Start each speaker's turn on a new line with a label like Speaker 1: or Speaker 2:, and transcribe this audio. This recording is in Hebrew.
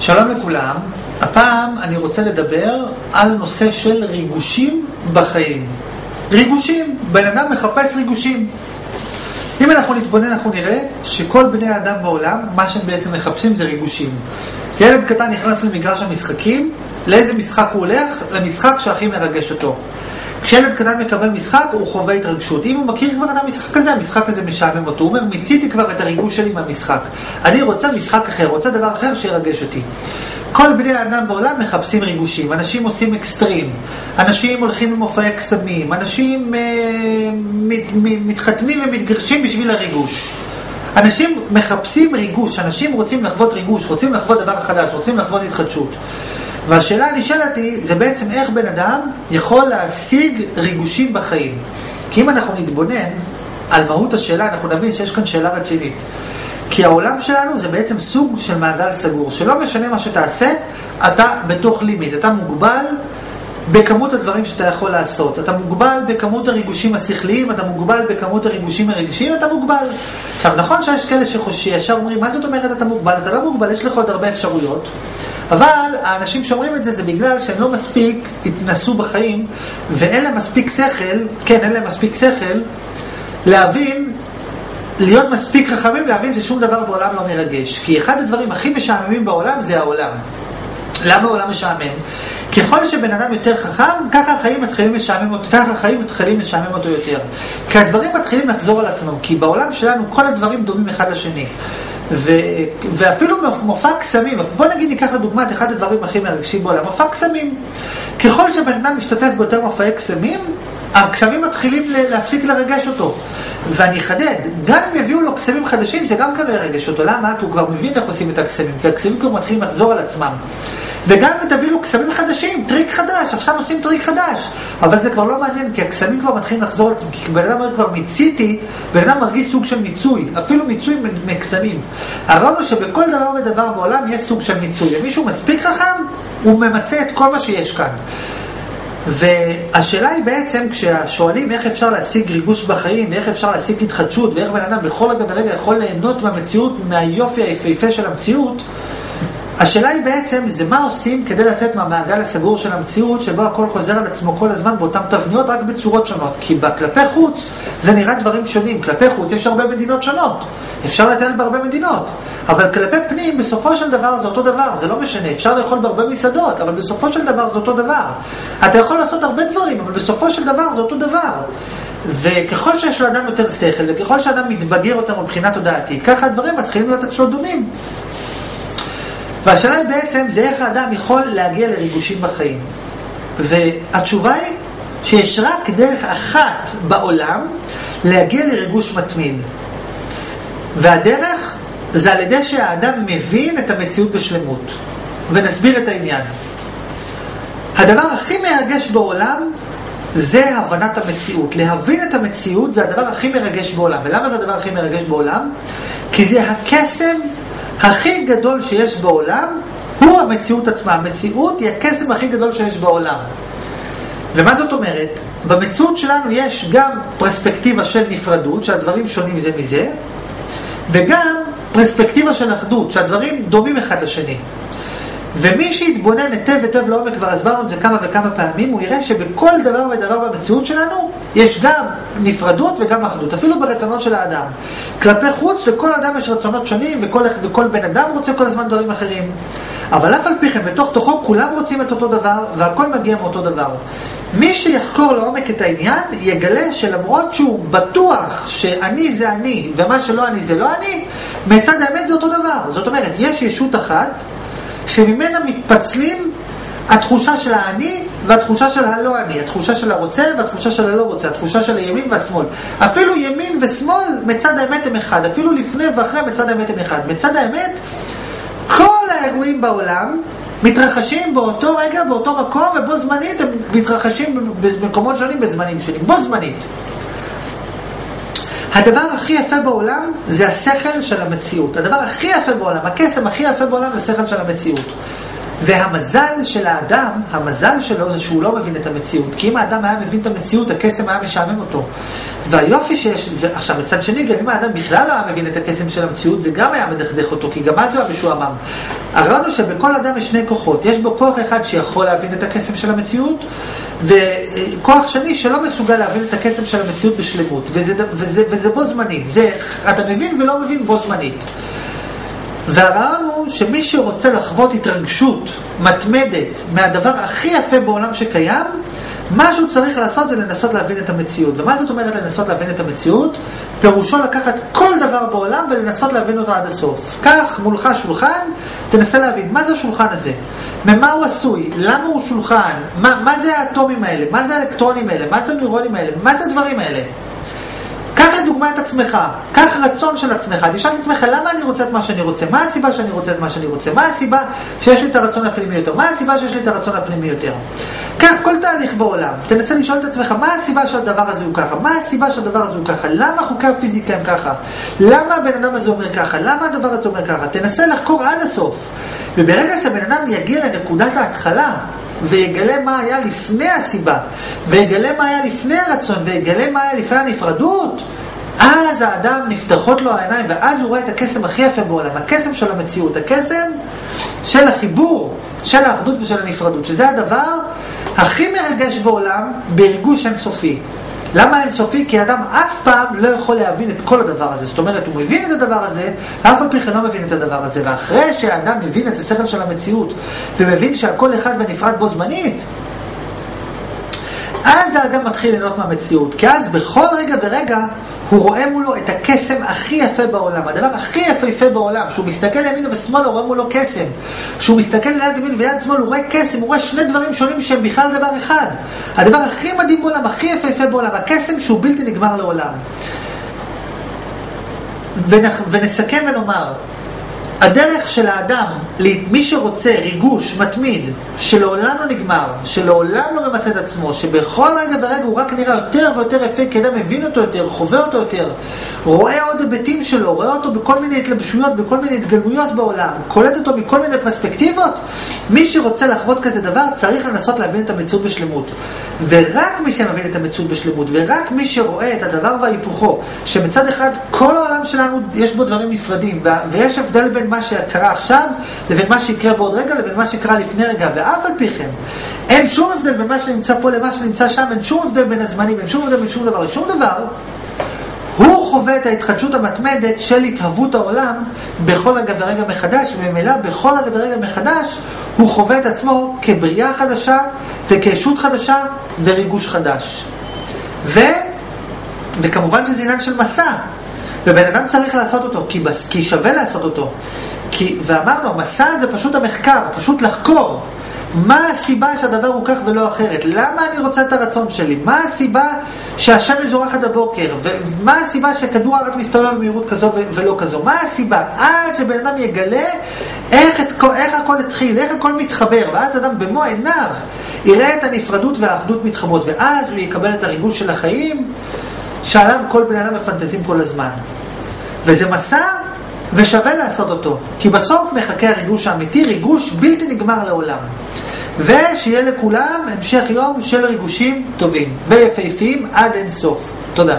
Speaker 1: שלום לכולם, הפעם אני רוצה לדבר על נושא של ריגושים בחיים. ריגושים, בן אדם מחפש ריגושים. אם אנחנו נתבונן אנחנו נראה שכל בני האדם בעולם, מה שהם בעצם מחפשים זה ריגושים. ילד קטן נכנס למגרש המשחקים, לאיזה משחק הוא הולך? למשחק שהכי מרגש אותו. כשילד קטן מקבל משחק, הוא חווה התרגשות. אם הוא מכיר כבר את המשחק הזה, המשחק הזה משעמם אותו. הוא אומר, מיציתי כבר את הריגוש שלי מהמשחק. אני רוצה משחק אחר, רוצה דבר אחר שירגש אותי. כל בני האדם בעולם מחפשים ריגושים. אנשים עושים אקסטרים, אנשים הולכים למופעי קסמים, אנשים אה, מת, מתחתנים ומתגרשים בשביל הריגוש. אנשים מחפשים ריגוש, אנשים רוצים לחוות ריגוש, רוצים לחוות דבר חדש, רוצים לחוות התחדשות. והשאלה הנשאלת היא, זה בעצם איך בן אדם יכול להשיג ריגושים בחיים. כי אם אנחנו נתבונן על מהות השאלה, אנחנו נבין שיש כאן שאלה רצינית. כי העולם שלנו זה בעצם סוג של מעגל סגור, שלא משנה מה שתעשה, אתה בתוך לימיט, אתה מוגבל בכמות הדברים שאתה יכול לעשות. אתה מוגבל בכמות הריגושים השכליים, אתה מוגבל בכמות הריגושים הרגשיים, אתה מוגבל. עכשיו, נכון שיש כאלה שישר אומרים, מה זאת אומרת אתה מוגבל? אתה לא מוגבל, יש לך עוד הרבה אפשרויות. אבל האנשים שאומרים את זה זה בגלל שהם לא מספיק התנסו בחיים ואין להם מספיק שכל, כן, אין להם מספיק שכל להבין, להיות מספיק חכמים להבין ששום דבר בעולם לא מרגש. כי אחד הדברים הכי משעממים בעולם זה העולם. למה העולם משעמם? ככל שבן אדם יותר חכם, ככה החיים מתחילים לשעמם אותו, ככה החיים מתחילים לשעמם אותו יותר. כי הדברים מתחילים לחזור על עצמם, כי בעולם שלנו כל הדברים דומים אחד לשני. ו, ואפילו מופע קסמים, בוא נגיד ניקח לדוגמה את אחד הדברים הכי מרגשים בעולם, מופע קסמים. ככל שבן אדם משתתף ביותר מופעי קסמים, הקסמים מתחילים להפסיק לרגש אותו. ואני אחדד, גם אם יביאו לו קסמים חדשים, זה גם כן לא ירגש אותו. למה? כי הוא כבר מבין איך עושים את הקסמים, כי הקסמים כבר מתחילים לחזור על עצמם. וגם אם תביא לו קסמים חדשים, טריק חדש, עכשיו עושים טריק חדש. אבל זה כבר לא מעניין, כי הקסמים כבר מתחילים לחזור על עצמם. כי בן אדם כבר מיציתי, בן אדם מרגיש סוג של מיצוי, אפילו מיצוי מקסמים. הרעיון הוא שבכל דבר ודבר בעולם יש סוג של מיצוי. ומישהו מספיק חכם, הוא ממצה את כל מה שיש כאן. והשאלה היא בעצם, כששואלים איך אפשר להשיג ריגוש בחיים, ואיך אפשר להשיג התחדשות, ואיך בן אדם בכל רגע ורגע יכול ליהנות מהמציאות, מהיופי היפהפה של המציאות, השאלה היא בעצם, זה מה עושים כדי לצאת מהמעגל הסגור של המציאות, שבו הכל חוזר על עצמו כל הזמן באותן תבניות, רק בצורות שונות. כי כלפי חוץ זה נראה דברים שונים. כלפי חוץ יש הרבה מדינות שונות. אפשר לטייל בהרבה מדינות. אבל כלפי פנים, בסופו של דבר זה אותו דבר, זה לא משנה. אפשר לאכול בהרבה מסעדות, אבל בסופו של דבר זה אותו דבר. אתה יכול לעשות הרבה דברים, אבל בסופו של דבר זה אותו דבר. וככל שיש לאדם יותר שכל, וככל שאדם מתבגר אותם מבחינה תודעתית, ככה הדברים מתחילים להיות אצלו דומים. והשאלה היא בעצם, זה איך האדם יכול להגיע לריגושים בחיים. והתשובה היא שיש רק דרך אחת בעולם להגיע לריגוש מתמיד. והדרך זה על ידי שהאדם מבין את המציאות בשלמות. ונסביר את העניין. הדבר הכי מרגש בעולם זה הבנת המציאות. להבין את המציאות זה הדבר הכי מרגש בעולם. ולמה זה הדבר הכי מרגש בעולם? כי זה הקסם הכי גדול שיש בעולם הוא המציאות עצמה. המציאות היא הקסם הכי גדול שיש בעולם. ומה זאת אומרת? במציאות שלנו יש גם פרספקטיבה של נפרדות, שהדברים שונים זה מזה, וגם פרספקטיבה של אחדות, שהדברים דומים אחד לשני. ומי שיתבונן היטב היטב לעומק, כבר הסברנו את זה כמה וכמה פעמים, הוא יראה שבכל דבר ודבר במציאות שלנו יש גם נפרדות וגם אחדות, אפילו ברצונות של האדם. כלפי חוץ, לכל אדם יש רצונות שונים, וכל, וכל בן אדם רוצה כל הזמן דברים אחרים. אבל אף על פי כן, בתוך תוכו כולם רוצים את אותו דבר, והכל מגיע מאותו דבר. מי שיחקור לעומק את העניין, יגלה שלמרות שהוא בטוח שאני זה אני, ומה שלא אני זה לא אני, מצד האמת זה אותו דבר. זאת אומרת, יש ישות אחת, שממנה מתפצלים התחושה של האני והתחושה של הלא אני, התחושה של הרוצה והתחושה של הלא רוצה, התחושה של הימין והשמאל. אפילו ימין ושמאל מצד האמת הם אחד, אפילו לפני ואחרי מצד האמת הם אחד. מצד האמת, כל האירועים בעולם מתרחשים באותו רגע, באותו מקום, ובו זמנית הם מתרחשים במקומות שונים בזמנים שונים, בו זמנית. הדבר הכי יפה בעולם זה השכל של המציאות. הדבר הכי יפה בעולם, הקסם הכי יפה בעולם זה השכל של המציאות. והמזל של האדם, המזל שלו זה שהוא לא מבין את המציאות. כי אם האדם היה מבין את המציאות, הקסם היה משעמם אותו. והיופי שיש, עכשיו מצד שני, גם אם האדם בכלל לא היה מבין את הקסם של המציאות, זה גם היה מדכדך אותו, כי גם אז הוא היה משועמם. הרעיון הוא שבכל אדם יש שני כוחות. יש בו כוח אחד שיכול להבין את הקסם של המציאות, וכוח שני שלא מסוגל להבין את הקסם של המציאות בשלמות. וזה, וזה, וזה בו זמנית. זה, אתה מבין ולא מבין בו זמנית. והרעיון הוא שמי שרוצה לחוות התרגשות מתמדת מהדבר הכי יפה בעולם שקיים, מה שהוא צריך לעשות זה לנסות להבין את המציאות. ומה זאת אומרת לנסות להבין את המציאות? פירושו לקחת כל דבר בעולם ולנסות להבין אותו עד הסוף. קח מולך שולחן, תנסה להבין מה זה השולחן הזה, ממה הוא עשוי, למה הוא שולחן, מה, מה זה האטומים האלה, מה זה האלקטרונים האלה, מה זה הנוירונים האלה, מה זה הדברים האלה. קח לדוגמה את עצמך, קח רצון של עצמך, תשאל את עצמך למה אני רוצה את מה שאני רוצה, מה הסיבה שאני רוצה את מה שאני רוצה, מה הסיבה שיש לי את הרצון הפנימי יותר, מה הסיבה שיש לי את הרצון הפנימי יותר. קח כל תהליך בעולם, תנסה לשאול את עצמך מה הסיבה שהדבר הזה הוא ככה, מה הסיבה שהדבר הזה הוא ככה, למה חוקי הפיזיקה הם ככה, למה הבן אדם הזה אומר ככה, למה הדבר הזה אומר ככה, תנסה לחקור עד הסוף. וברגע שהבן אדם יגיע לנקודת ההתחלה, ויגלה מה היה לפני הסיבה, ויגלה מה היה לפני הרצון, ויגלה מה היה לפני הנפרדות, אז האדם נפתחות לו העיניים, ואז הוא רואה את הקסם הכי יפה בעולם, הקסם של המציאות, הקסם של החיבור, של האחדות ושל הנפרדות, שזה הדבר הכי מרגש בעולם, בריגוש אינסופי. למה אינסופי? כי אדם אף פעם לא יכול להבין את כל הדבר הזה. זאת אומרת, הוא מבין את הדבר הזה, אף על פי כן לא מבין את הדבר הזה. ואחרי שהאדם מבין את השכל של המציאות, ומבין שהכל אחד ונפרד בו זמנית, אז האדם מתחיל ליהנות מהמציאות. כי אז בכל רגע ורגע הוא רואה מולו את הקסם הכי יפה בעולם, הדבר הכי יפהפה בעולם, שהוא מסתכל לימין ושמאל, הוא רואה מולו קסם. שהוא מסתכל ליד ימין ויד שמאל, הוא רואה קסם, הוא רואה שני דברים שונים שהם בכלל דבר אחד. הדבר הכי מדהים בעולם, הכי יפהפה בעולם, הקסם שהוא בלתי נגמר לעולם. ונח... ונסכם ונאמר, הדרך של האדם, מי שרוצה ריגוש מתמיד, שלעולם לא נגמר, שלעולם לא ממצא את עצמו, שבכל רגע ורגע הוא רק נראה יותר ויותר יפה, כי אדם מבין אותו יותר, חווה אותו יותר, רואה עוד היבטים שלו, רואה אותו בכל מיני התלבשויות, בכל מיני התגלמויות בעולם, קולט אותו מכל מיני פרספקטיבות, מי שרוצה לחוות כזה דבר צריך לנסות להבין את המציאות בשלמות. ורק מי שמבין את המציאות בשלמות, ורק מי שרואה את הדבר וההיפוכו, שמצד אחד כל העולם שלנו יש בו דברים נפרדים, ויש הבדל בין מה שקרה עכשיו לבין מה שיקרה בעוד רגע לבין מה שקרה לפני רגע, ואף על פי כן, אין שום הבדל בין מה שנמצא פה למה שנמצא שם, אין שום הבדל בין הזמנים, אין שום הבדל בין שום דבר לשום דבר. הוא חווה את ההתחדשות המתמדת של התהוות העולם בכל רגע ורגע מחדש, וממילא בכל רגע ורגע מחדש הוא חווה את עצמו כבריאה חדשה וכישות חדשה וריגוש חדש. ו... וכמובן שזה עניין של מסע. ובן אדם צריך לעשות אותו, כי, בס... כי שווה לעשות אותו. כי, ואמרנו, המסע זה פשוט המחקר, פשוט לחקור. מה הסיבה שהדבר הוא כך ולא אחרת? למה אני רוצה את הרצון שלי? מה הסיבה שהשמש זורחת בבוקר? ומה הסיבה שכדור הארץ מסתובב במהירות כזו ולא כזו? מה הסיבה? עד שבן אדם יגלה איך, את, איך הכל התחיל, איך הכל מתחבר, ואז אדם במו עיניו יראה את הנפרדות והאחדות מתחברות, ואז הוא יקבל את הריגוש של החיים שעליו כל בני אדם מפנטזים כל הזמן. וזה מסע ושווה לעשות אותו, כי בסוף מחכה הריגוש האמיתי, ריגוש בלתי נגמר לעולם. ושיהיה לכולם המשך יום של ריגושים טובים ויפהפיים עד אין סוף. תודה.